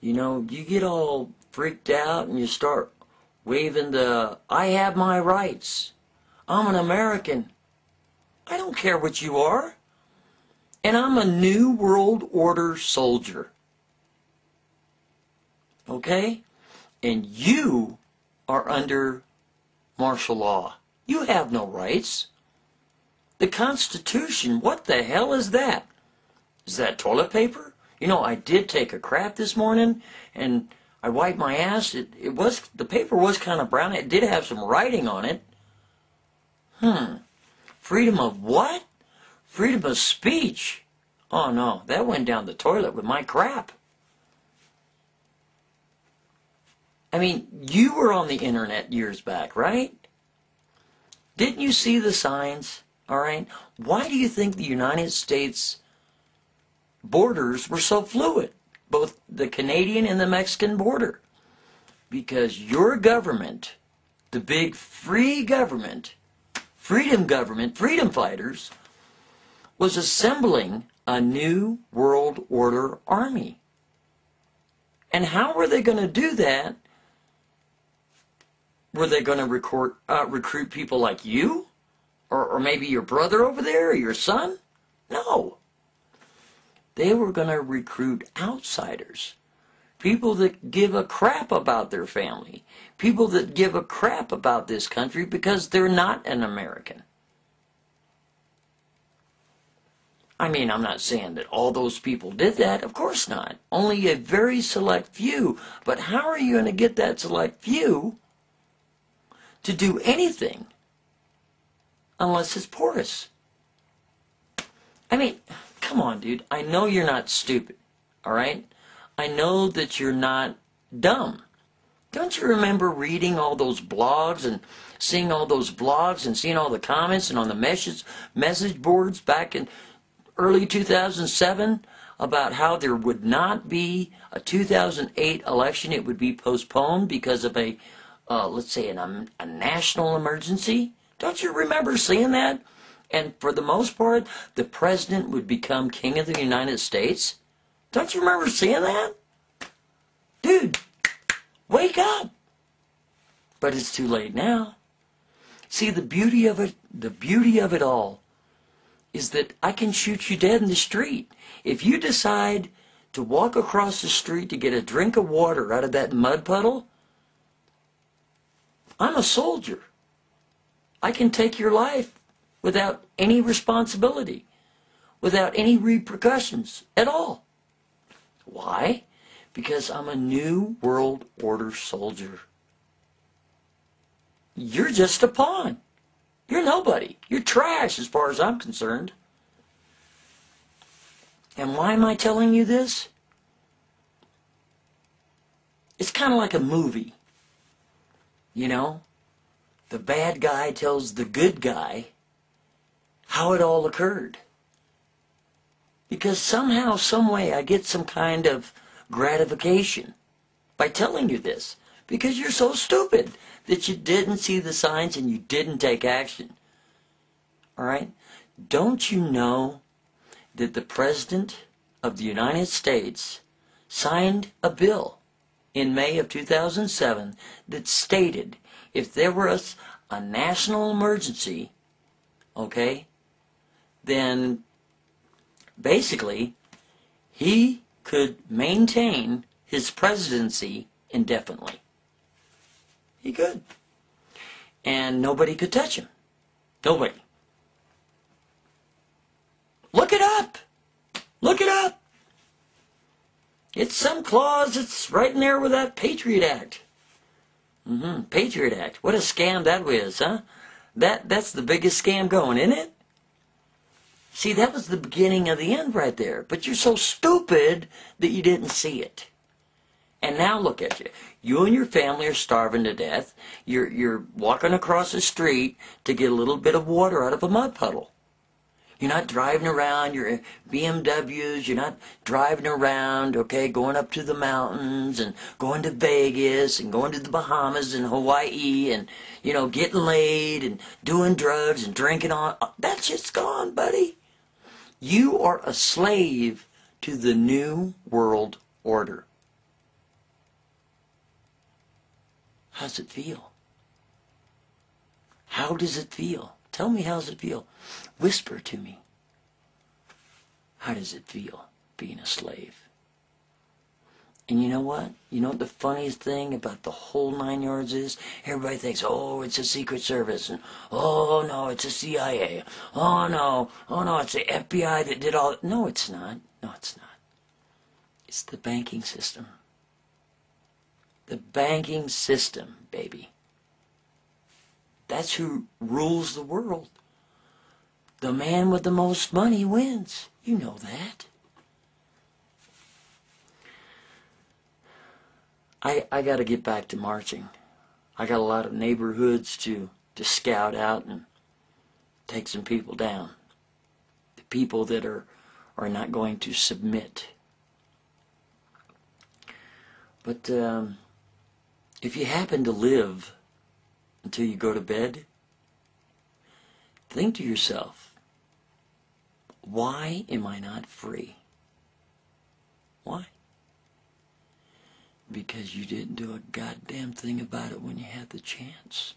you know, you get all freaked out and you start waving the, I have my rights. I'm an American. I don't care what you are. And I'm a New World Order soldier. Okay? And you are under martial law. You have no rights. The Constitution, what the hell is that? Is that toilet paper? You know, I did take a crap this morning and I wiped my ass. It, it was, the paper was kind of brown. It did have some writing on it. Hmm. Freedom of what? Freedom of speech. Oh no, that went down the toilet with my crap. I mean, you were on the internet years back, right? Didn't you see the signs? All right. Why do you think the United States borders were so fluid? Both the Canadian and the Mexican border. Because your government, the big free government, freedom government, freedom fighters, was assembling a new world order army. And how were they going to do that? Were they going to uh, recruit people like you? Or, or maybe your brother over there or your son? No. They were going to recruit outsiders. People that give a crap about their family. People that give a crap about this country because they're not an American. I mean, I'm not saying that all those people did that. Of course not. Only a very select few. But how are you going to get that select few to do anything unless it's porous? I mean, come on, dude. I know you're not stupid. All right? I know that you're not dumb. Don't you remember reading all those blogs and seeing all those blogs and seeing all the comments and on the message message boards back in early 2007 about how there would not be a 2008 election. It would be postponed because of a, uh, let's say, an, um, a national emergency. Don't you remember seeing that? And for the most part, the president would become king of the United States. Don't you remember seeing that? Dude, wake up. But it's too late now. See, the beauty of it, the beauty of it all is that I can shoot you dead in the street. If you decide to walk across the street to get a drink of water out of that mud puddle, I'm a soldier. I can take your life without any responsibility, without any repercussions at all. Why? Because I'm a new world order soldier. You're just a pawn. You're nobody. You're trash as far as I'm concerned. And why am I telling you this? It's kind of like a movie. You know? The bad guy tells the good guy how it all occurred. Because somehow, someway, I get some kind of gratification by telling you this. Because you're so stupid that you didn't see the signs and you didn't take action. All right? Don't you know that the President of the United States signed a bill in May of 2007 that stated if there was a national emergency, okay, then basically he could maintain his presidency indefinitely. He could. And nobody could touch him. Nobody. Look it up. Look it up. It's some clause that's right in there with that Patriot Act. Mm-hmm. Patriot Act. What a scam that was, huh? That that's the biggest scam going, isn't it? See, that was the beginning of the end right there. But you're so stupid that you didn't see it. And now look at you. You and your family are starving to death. You're, you're walking across the street to get a little bit of water out of a mud puddle. You're not driving around your eh, BMWs. You're not driving around, okay, going up to the mountains and going to Vegas and going to the Bahamas and Hawaii and, you know, getting laid and doing drugs and drinking on. That shit's gone, buddy. You are a slave to the New World Order. How's it feel? How does it feel? Tell me how's it feel. Whisper to me. How does it feel being a slave? And you know what? You know what the funniest thing about the whole nine yards is? Everybody thinks, oh, it's a Secret Service, and oh no, it's a CIA. Oh no, oh no, it's the FBI that did all. No, it's not. No, it's not. It's the banking system. The banking system, baby. That's who rules the world. The man with the most money wins. You know that. I, I got to get back to marching. I got a lot of neighborhoods to, to scout out and take some people down. The people that are, are not going to submit. But um, if you happen to live until you go to bed, think to yourself, why am I not free? Why? Because you didn't do a goddamn thing about it when you had the chance.